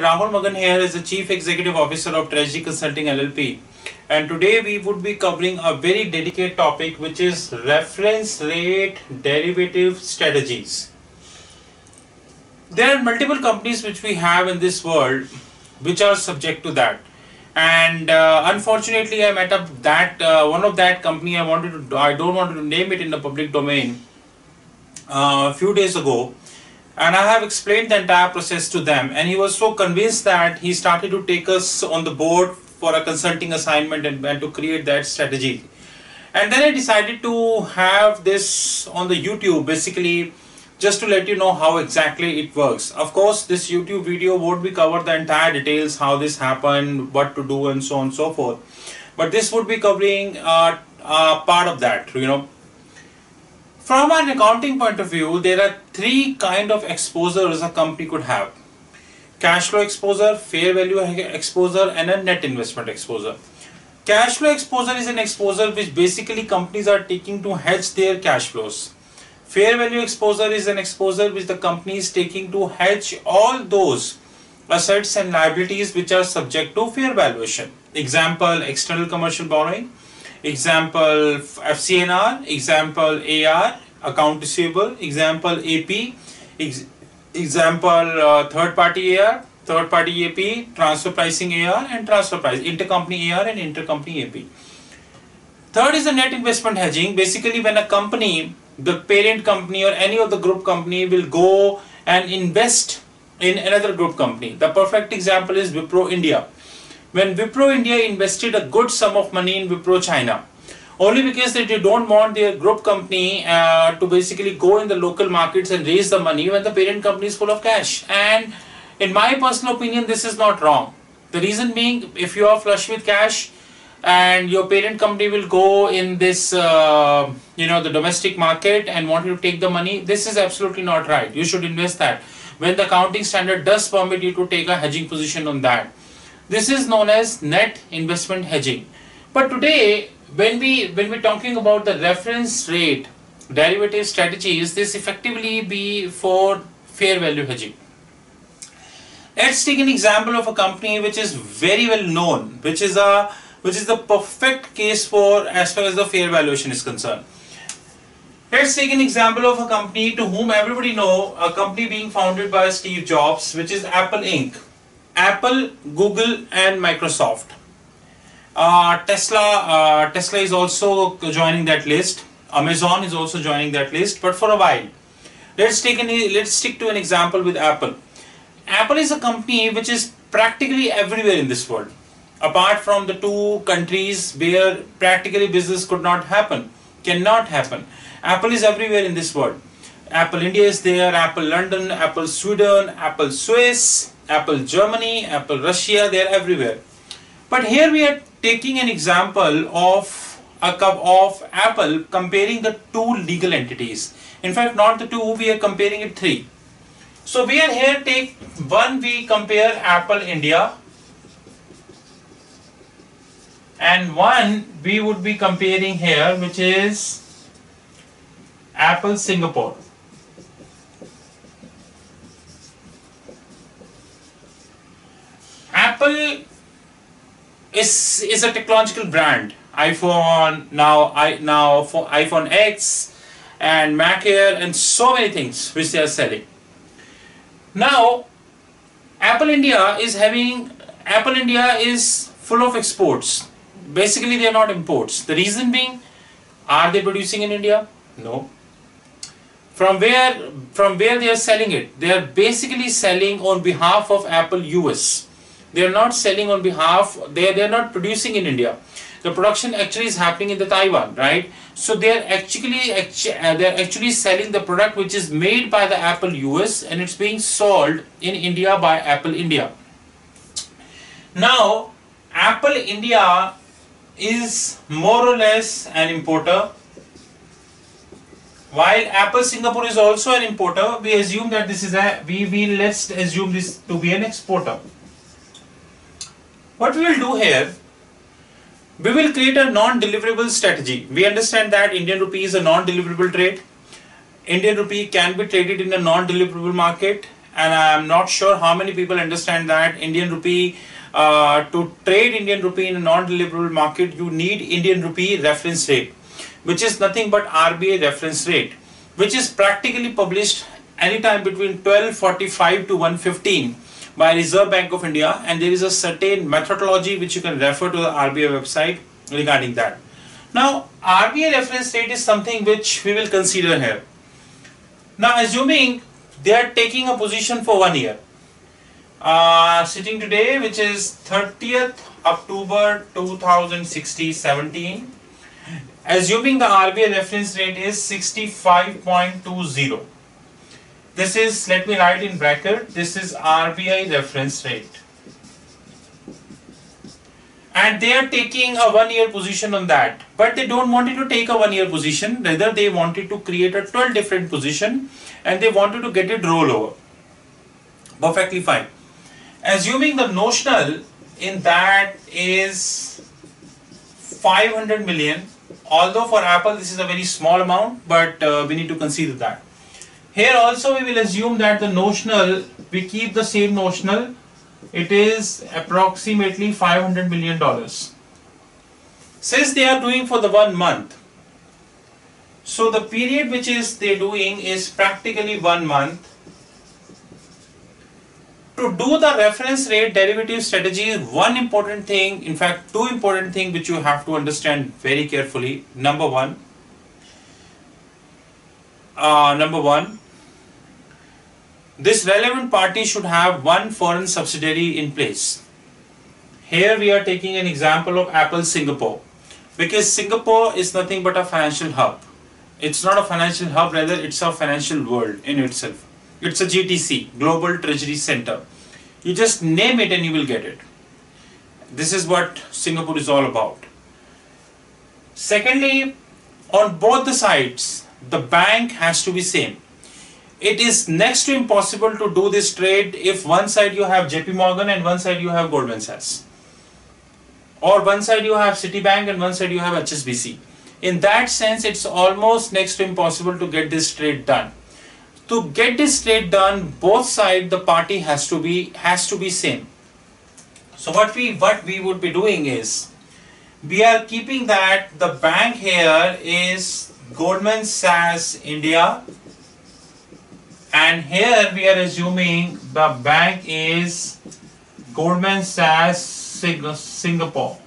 Rahul Magan here is the Chief Executive Officer of Treasury Consulting LLP and today we would be covering a very dedicated topic which is reference rate derivative strategies. There are multiple companies which we have in this world which are subject to that. And uh, unfortunately I met up that uh, one of that company I wanted to I don't want to name it in the public domain uh, a few days ago and I have explained the entire process to them and he was so convinced that he started to take us on the board for a consulting assignment and, and to create that strategy and then I decided to have this on the YouTube basically just to let you know how exactly it works. Of course, this YouTube video won't be cover the entire details, how this happened, what to do and so on and so forth. But this would be covering uh, uh, part of that, you know, from an accounting point of view, there are three kind of exposures a company could have. Cash flow exposure, fair value exposure and a net investment exposure. Cash flow exposure is an exposure which basically companies are taking to hedge their cash flows. Fair value exposure is an exposure which the company is taking to hedge all those assets and liabilities which are subject to fair valuation. Example, external commercial borrowing example FCNR, example AR, account receivable, example AP, ex example uh, third party AR, third party AP, transfer pricing AR and transfer price, intercompany AR and intercompany AP. Third is the net investment hedging. Basically when a company, the parent company or any of the group company will go and invest in another group company. The perfect example is Wipro India when Wipro India invested a good sum of money in Wipro China. Only because they don't want their group company uh, to basically go in the local markets and raise the money when the parent company is full of cash. And in my personal opinion this is not wrong. The reason being if you are flush with cash and your parent company will go in this uh, you know the domestic market and want you to take the money this is absolutely not right. You should invest that. When the accounting standard does permit you to take a hedging position on that this is known as net investment hedging. But today, when we when we're talking about the reference rate derivative strategies, this effectively be for fair value hedging. Let's take an example of a company which is very well known, which is a which is the perfect case for as far as the fair valuation is concerned. Let's take an example of a company to whom everybody know, a company being founded by Steve Jobs, which is Apple Inc. Apple, Google and Microsoft. Uh, Tesla, uh, Tesla is also joining that list. Amazon is also joining that list, but for a while. Let's take an, let's stick to an example with Apple. Apple is a company which is practically everywhere in this world. Apart from the two countries where practically business could not happen, cannot happen. Apple is everywhere in this world. Apple India is there, Apple London, Apple Sweden, Apple Swiss, Apple Germany, Apple Russia, they are everywhere. But here we are taking an example of a cup of Apple comparing the two legal entities. In fact, not the two, we are comparing it three. So we are here take one we compare Apple India and one we would be comparing here which is Apple Singapore. Apple is is a technological brand. iPhone now i now for iPhone X and Mac Air and so many things which they are selling. Now Apple India is having Apple India is full of exports. Basically they are not imports. The reason being are they producing in India? No. From where from where they are selling it? They are basically selling on behalf of Apple US they are not selling on behalf they they are not producing in india. The production actually is happening in the taiwan right? So they are actually uh, they are actually selling the product which is made by the apple us and it's being sold in india by apple india. Now apple india is more or less an importer. While apple singapore is also an importer we assume that this is a we will let's assume this to be an exporter what we will do here, we will create a non-deliverable strategy. We understand that Indian rupee is a non-deliverable trade. Indian rupee can be traded in a non-deliverable market and I'm not sure how many people understand that Indian rupee uh, to trade Indian rupee in a non-deliverable market you need Indian rupee reference rate which is nothing but RBI reference rate which is practically published anytime between 1245 to 115 by Reserve Bank of India and there is a certain methodology which you can refer to the RBI website regarding that. Now RBI reference rate is something which we will consider here. Now assuming they are taking a position for one year uh, sitting today which is 30th October 2016 17 assuming the RBI reference rate is 65.20 this is let me write in bracket this is RBI reference rate. And they are taking a one year position on that. But they don't want it to take a one year position. Rather they wanted to create a 12 different position and they wanted to get it rollover perfectly fine. Assuming the notional in that is 500 million although for apple this is a very small amount but uh, we need to consider that here also we will assume that the notional we keep the same notional. It is approximately 500 million dollars. Since they are doing for the one month so the period which is they doing is practically one month. To do the reference rate derivative strategy, one important thing, in fact, two important things which you have to understand very carefully. Number one, uh, number one, this relevant party should have one foreign subsidiary in place. Here we are taking an example of Apple Singapore because Singapore is nothing but a financial hub. It's not a financial hub, rather it's a financial world in itself. It's a GTC, Global Treasury Center. You just name it and you will get it. This is what Singapore is all about. Secondly, on both the sides, the bank has to be same. It is next to impossible to do this trade if one side you have JP Morgan and one side you have Goldman Sachs. Or one side you have Citibank and one side you have HSBC. In that sense, it's almost next to impossible to get this trade done to get this trade done both side the party has to be has to be same so what we what we would be doing is we are keeping that the bank here is Goldman Sachs India and here we are assuming the bank is Goldman Sachs Singapore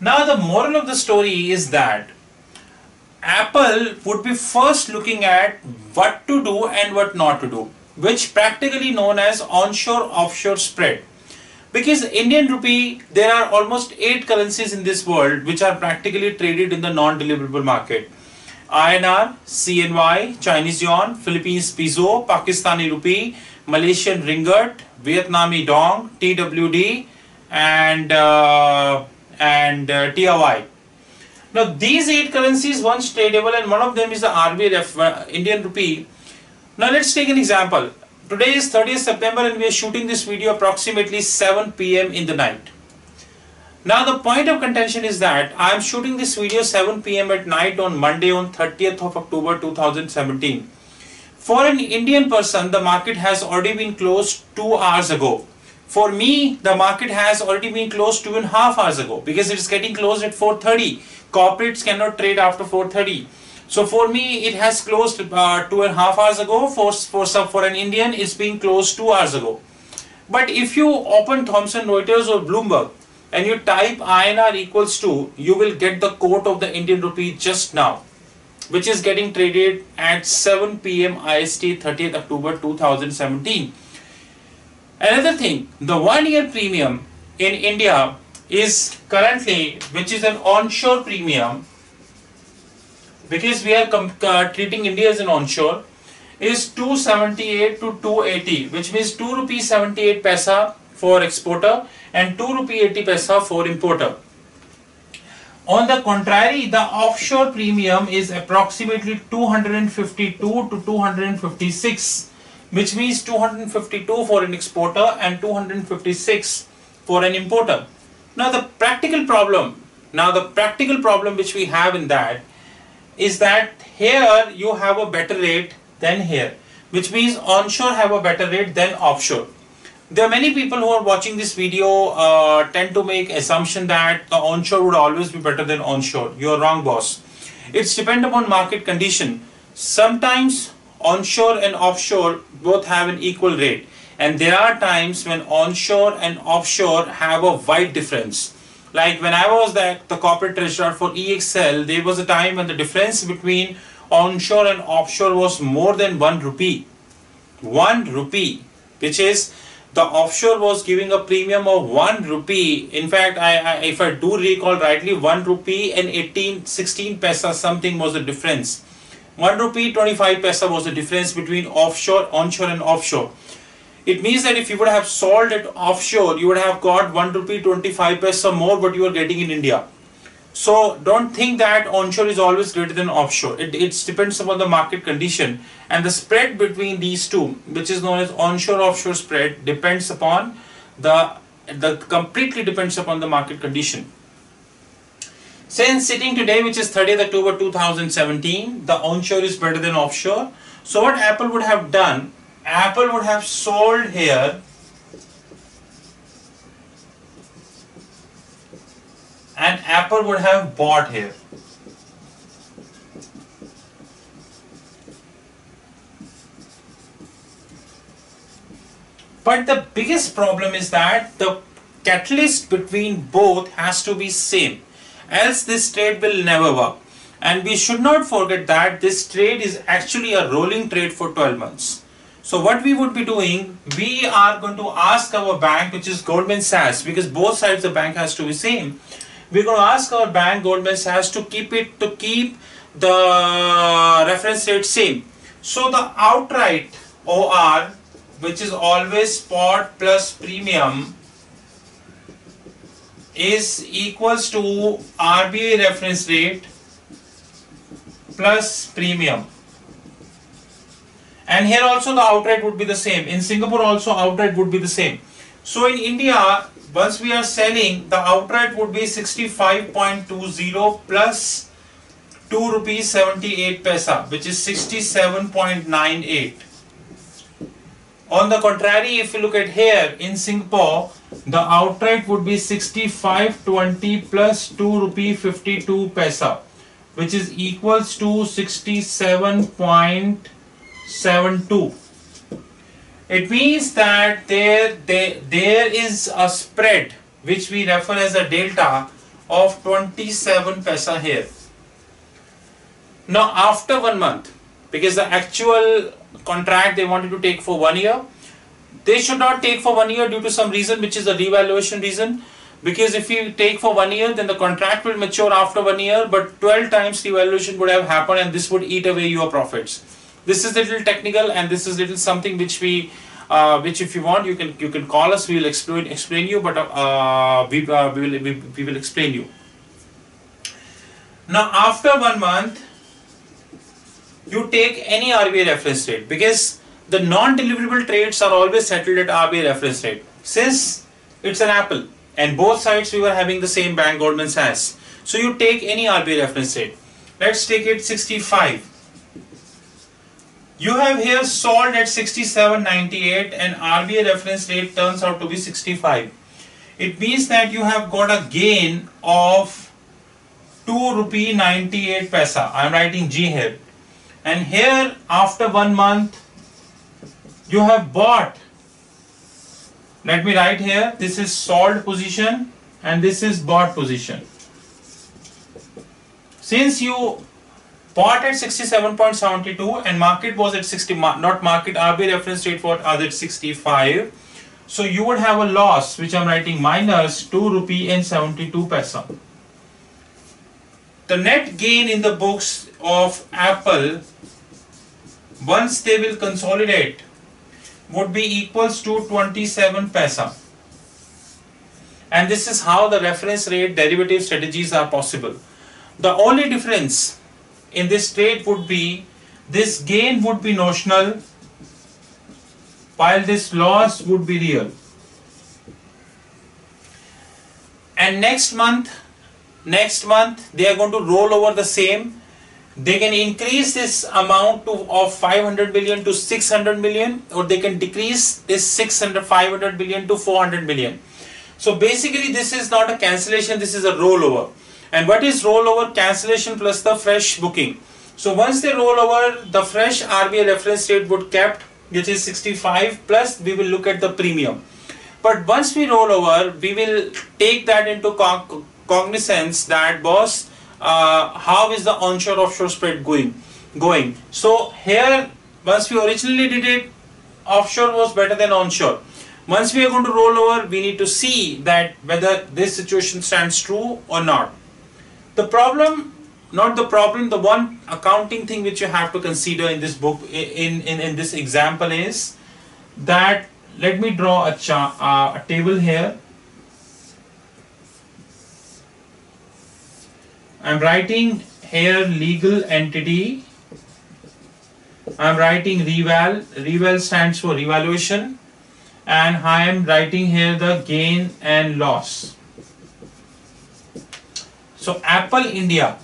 now the moral of the story is that Apple would be first looking at what to do and what not to do, which practically known as onshore offshore spread. Because Indian rupee, there are almost eight currencies in this world which are practically traded in the non-deliverable market. INR, CNY, Chinese yuan, Philippines peso, Pakistani rupee, Malaysian ringgit, Vietnamese dong, TWD, and uh, and uh, TRY. Now these eight currencies once tradable and one of them is the RBI uh, Indian rupee. Now let's take an example. Today is 30th September and we are shooting this video approximately 7 pm in the night. Now the point of contention is that I am shooting this video 7 pm at night on Monday on 30th of October 2017. For an Indian person, the market has already been closed 2 hours ago. For me, the market has already been closed two and a half hours ago because it is getting closed at 4.30 corporates cannot trade after 4.30 so for me it has closed uh, two and a half hours ago for, for, some, for an Indian it's being closed two hours ago but if you open Thomson Reuters or Bloomberg and you type INR equals to you will get the quote of the Indian rupee just now which is getting traded at 7 pm IST 30th October 2017 another thing the one year premium in India is currently which is an onshore premium because we are uh, treating India as an onshore is 278 to 280 which means 2 rupees 78 paisa for exporter and 2 rupee 80 paisa for importer. On the contrary, the offshore premium is approximately 252 to 256 which means 252 for an exporter and 256 for an importer. Now the practical problem, now the practical problem which we have in that is that here you have a better rate than here which means onshore have a better rate than offshore there are many people who are watching this video uh, tend to make assumption that the onshore would always be better than onshore. You're wrong boss. It's depend upon market condition. Sometimes onshore and offshore both have an equal rate. And there are times when onshore and offshore have a wide difference. Like when I was the, the corporate treasurer for EXL there was a time when the difference between onshore and offshore was more than 1 rupee. 1 rupee which is the offshore was giving a premium of 1 rupee. In fact I, I, if i do recall rightly 1 rupee and 18 16 paisa something was the difference. 1 rupee 25 paisa was the difference between offshore onshore and offshore. It means that if you would have sold it offshore you would have got 1 rupee 25 paisa more but you are getting in india so don't think that onshore is always greater than offshore. It, it depends upon the market condition and the spread between these two, which is known as onshore offshore spread, depends upon the the completely depends upon the market condition. Since sitting today, which is 30th October 2017, the onshore is better than offshore. So what Apple would have done, Apple would have sold here and Apple would have bought here. But the biggest problem is that the catalyst between both has to be same else this trade will never work and we should not forget that this trade is actually a rolling trade for 12 months. So what we would be doing, we are going to ask our bank which is Goldman Sachs because both sides the bank has to be same we're going to ask our bank Goldman Sachs to keep it to keep the reference rate same. So the outright OR which is always spot plus premium is equals to RBI reference rate plus premium. And here also the outright would be the same. In Singapore also outright would be the same so in India once we are selling, the outright would be 65.20 plus 2 rupees 78 paisa, which is 67.98. On the contrary, if you look at here in Singapore, the outright would be 65.20 plus 2 rupee 52 paisa, which is equals to 67.72 it means that there, there, there is a spread which we refer as a delta of 27 paisa here. Now after one month, because the actual contract they wanted to take for one year, they should not take for one year due to some reason which is a revaluation reason because if you take for one year then the contract will mature after one year but 12 times revaluation would have happened and this would eat away your profits this is a little technical and this is a little something which we uh, which if you want you can you can call us. We will explain explain you but uh, we, uh, we, will, we, we will explain you. Now after one month you take any RBI reference rate because the non-deliverable trades are always settled at RBI reference rate. Since it's an apple and both sides we were having the same bank Goldman Sachs. So you take any RBI reference rate. Let's take it 65 you have here sold at 67.98 and RBI reference rate turns out to be 65. It means that you have got a gain of 2 rupee 98 paisa. I am writing G here. And here after one month you have bought. Let me write here. This is sold position and this is bought position. Since you bought at 67.72 and market was at 60 not market RBI reference rate for was at 65 so you would have a loss which I'm writing minus 2 rupee and 72 paisa. The net gain in the books of Apple once they will consolidate would be equals to 27 paisa. And this is how the reference rate derivative strategies are possible. The only difference in this state would be this gain would be notional while this loss would be real. And next month, next month they are going to roll over the same. They can increase this amount to, of 500 billion to 600 million or they can decrease this 600 500 billion to 400 million. So basically this is not a cancellation this is a rollover and what is rollover cancellation plus the fresh booking? So once they roll over the fresh RBI reference rate would kept which is 65 plus we will look at the premium. But once we roll over we will take that into cognizance that boss uh, how is the onshore offshore spread going going? So here once we originally did it offshore was better than onshore. Once we are going to roll over we need to see that whether this situation stands true or not the problem not the problem the one accounting thing which you have to consider in this book in in, in this example is that let me draw a, uh, a table here I'm writing here legal entity. I'm writing reval. Reval stands for revaluation. And I am writing here the gain and loss. So Apple India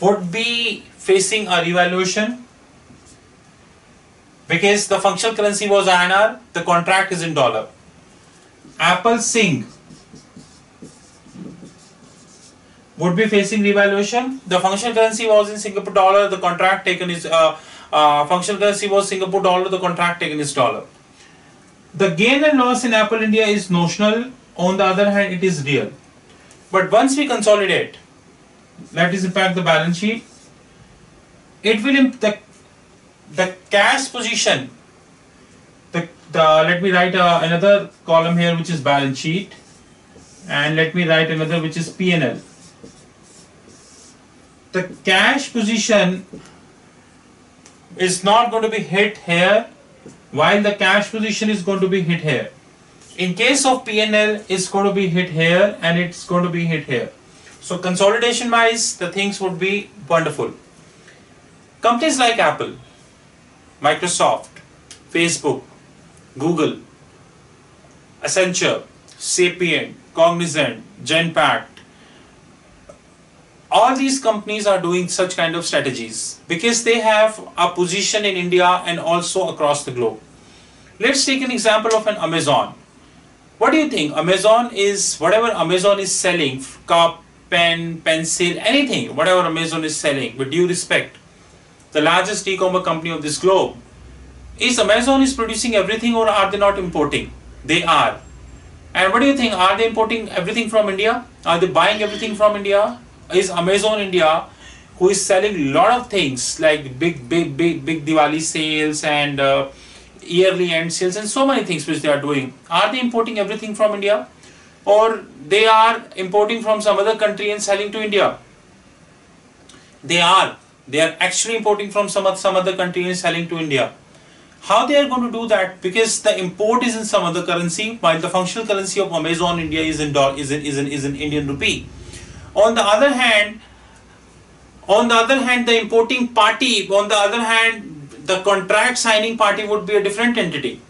would be facing a revaluation because the functional currency was INR, the contract is in dollar. Apple Sing would be facing revaluation. The functional currency was in Singapore dollar, the contract taken is uh, uh, functional currency was Singapore dollar, the contract taken is dollar. The gain and loss in Apple India is notional, on the other hand, it is real. But once we consolidate, let us impact the balance sheet, it will the, the cash position. The, the let me write uh, another column here which is balance sheet, and let me write another which is P&L the cash position is not going to be hit here while the cash position is going to be hit here. In case of PNL, it's going to be hit here and it's going to be hit here. So consolidation wise, the things would be wonderful. Companies like Apple, Microsoft, Facebook, Google, Accenture, Sapient, Cognizant, Genpact, all these companies are doing such kind of strategies because they have a position in India and also across the globe. Let's take an example of an Amazon. What do you think? Amazon is whatever Amazon is selling, cup, pen, pencil, anything, whatever Amazon is selling, with due respect, the largest e-commerce company of this globe, is Amazon is producing everything or are they not importing? They are. And what do you think? Are they importing everything from India? Are they buying everything from India? is Amazon India who is selling a lot of things like big big big big Diwali sales and uh, yearly end sales and so many things which they are doing. Are they importing everything from India? Or they are importing from some other country and selling to India? They are. They are actually importing from some, some other country and selling to India. How they are going to do that? Because the import is in some other currency while the functional currency of Amazon India is in is in, is in, is in Indian rupee. On the other hand, on the other hand, the importing party, on the other hand, the contract signing party would be a different entity.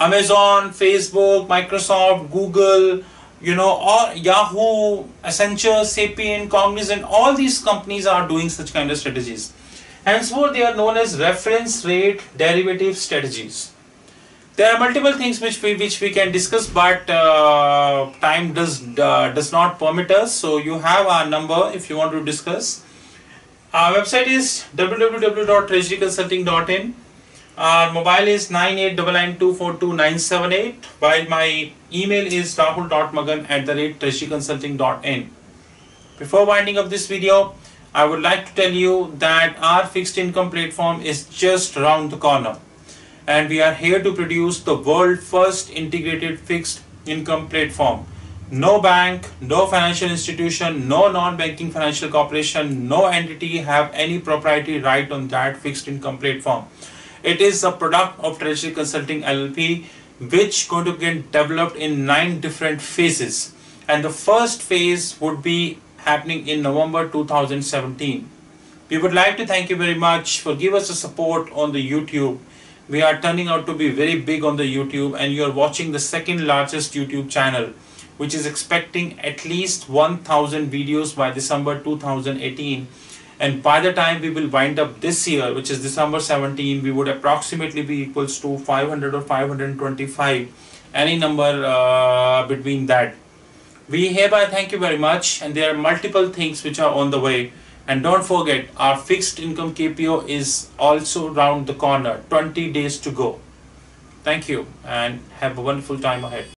Amazon, Facebook, Microsoft, Google, you know, all Yahoo, Accenture, Sapient, Cognizant, all these companies are doing such kind of strategies. Henceforth, they are known as reference rate derivative strategies. There are multiple things which we which we can discuss, but uh, time does uh, does not permit us. So you have our number if you want to discuss. Our website is www.treasuryconsulting.in. Our mobile is 9899242978 while my email is rahul.magan at the rate treasuryconsulting.in. Before winding up this video, I would like to tell you that our fixed income platform is just around the corner and we are here to produce the world first integrated fixed income platform. No bank, no financial institution, no non-banking financial corporation, no entity have any proprietary right on that fixed income platform. It is a product of Treasury Consulting LLP which going to get developed in nine different phases and the first phase would be happening in November 2017. We would like to thank you very much for give us a support on the YouTube we are turning out to be very big on the YouTube and you are watching the second largest YouTube channel which is expecting at least 1000 videos by December 2018 and by the time we will wind up this year which is December 17 we would approximately be equals to 500 or 525 any number uh, between that. We hereby thank you very much and there are multiple things which are on the way. And don't forget our fixed income KPO is also round the corner. 20 days to go. Thank you and have a wonderful time ahead